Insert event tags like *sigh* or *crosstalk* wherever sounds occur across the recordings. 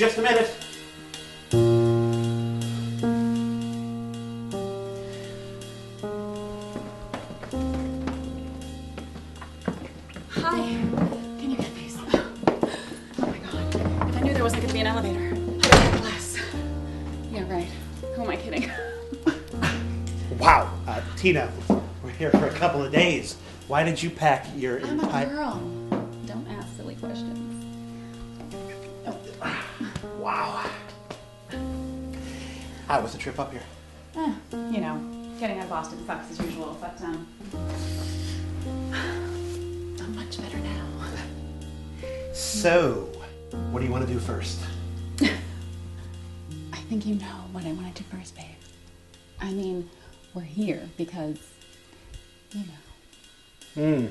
Just a minute. Hi. Can you get these? Oh my god. If I knew there wasn't gonna be an elevator, I'd have had less. Yeah, right. Who am I kidding? *laughs* Wow, uh, Tina, we're here for a couple of days. Why did you pack your I'm a entire? girl. Don't ask silly questions. Wow. How was the trip up here? Eh, you know, getting out of Boston sucks as usual, but um, I'm much better now. So, what do you want to do first? *laughs* I think you know what I want to do first, babe. I mean, we're here because, you know. Hmm.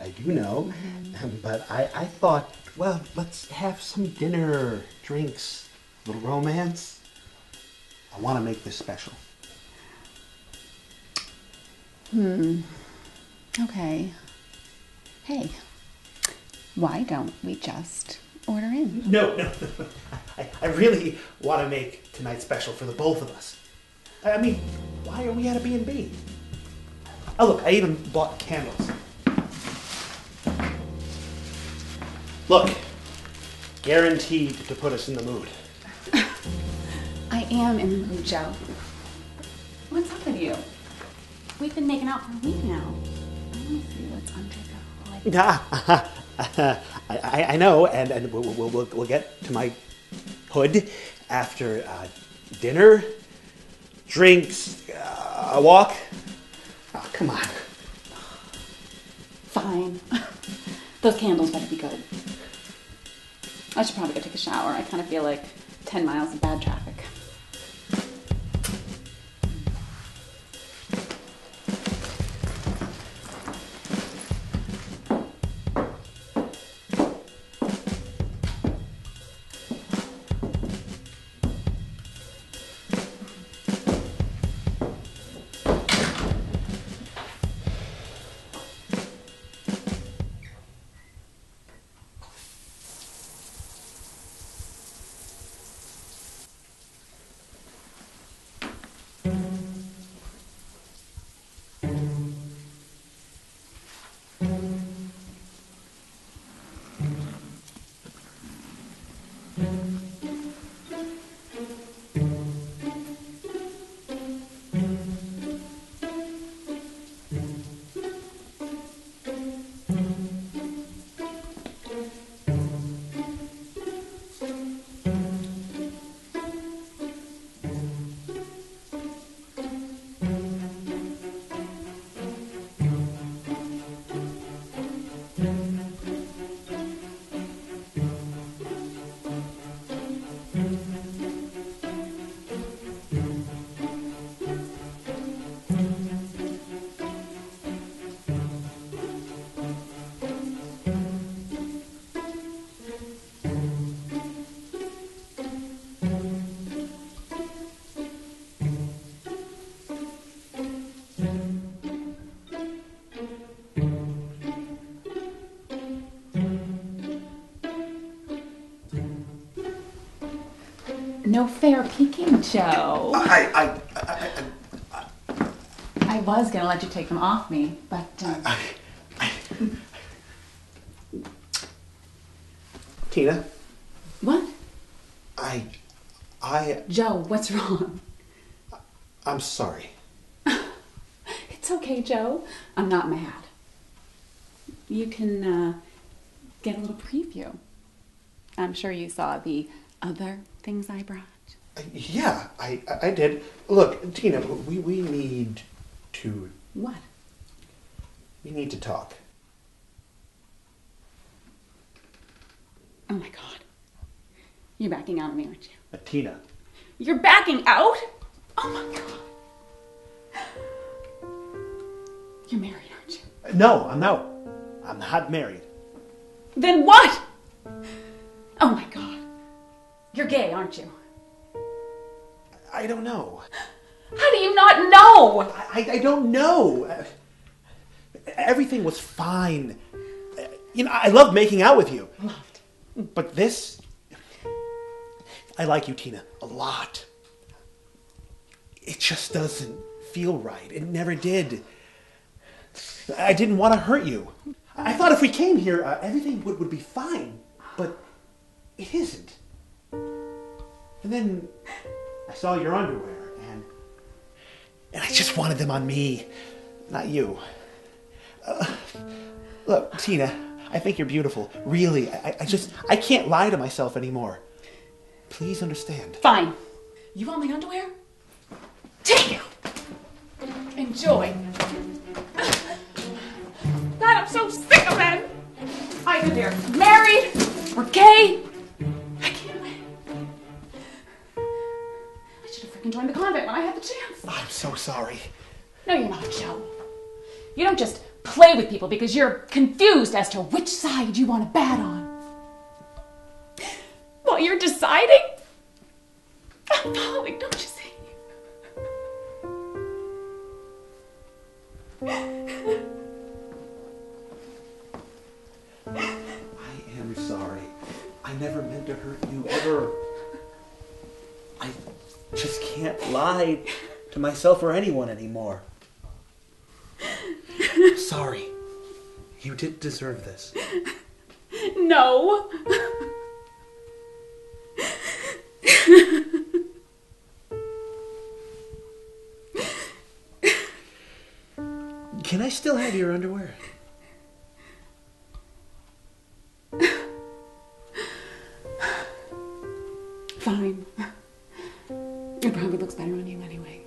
I do know, um, but I, I thought, well, let's have some dinner, drinks, a little romance. I want to make this special. Hmm. Okay. Hey, why don't we just order in? No, no, *laughs* I, I really want to make tonight special for the both of us. I mean, why are we at a B&B? Oh, look, I even bought candles. Look, guaranteed to put us in the mood. *laughs* I am in the mood, Joe. What's up with you? We've been making out for a week now. I want to see what's under the hood. Ah, I, I, I know, and, and we'll, we'll, we'll, we'll get to my hood after uh, dinner, drinks, uh, a walk. Oh, come on. Fine. *laughs* Those candles better be good. I should probably go take a shower. I kind of feel like 10 miles of bad traffic. No fair peeking, Joe. I, I, I, I, I was gonna let you take them off me, but um, Tina, what? I, I, Joe, what's wrong? I'm sorry. *laughs* It's okay, Joe. I'm not mad. You can uh, get a little preview. I'm sure you saw the other things I brought. Yeah, I, I did. Look, Tina, we, we need to, What? we need to talk. Oh my god. You're backing out of me, aren't you? Uh, Tina, You're backing out? Oh my god. You're married, aren't you? no, I'm not. I'm not married. Then what? Oh my god. You're gay, aren't you? I don't know. How do you not know? I, I don't know. Everything was fine. You know, I love making out with you. Loved. But this, I like you, Tina, a lot. It just doesn't feel right. It never did. I didn't want to hurt you. I thought if we came here, uh, everything would, would be fine. But it isn't. And then I saw your underwear, and and I just wanted them on me, not you. Uh, look, Tina, I think you're beautiful. Really, I, I just I can't lie to myself anymore. Please understand. Fine. You want my underwear? Take it. Enjoy. God, I'm so sick of it. Either they're married or gay. I should joined the convent when I had the chance. I'm so sorry. No, you're not, Joe. You don't just play with people because you're confused as to which side you want to bat on. While you're deciding, I'm falling, don't you see? I am sorry. I never meant to hurt you ever. Just can't lie to myself or anyone anymore. *laughs* Sorry. You didn't deserve this. No. Can I still have your underwear? Fine. It looks better on you anyway.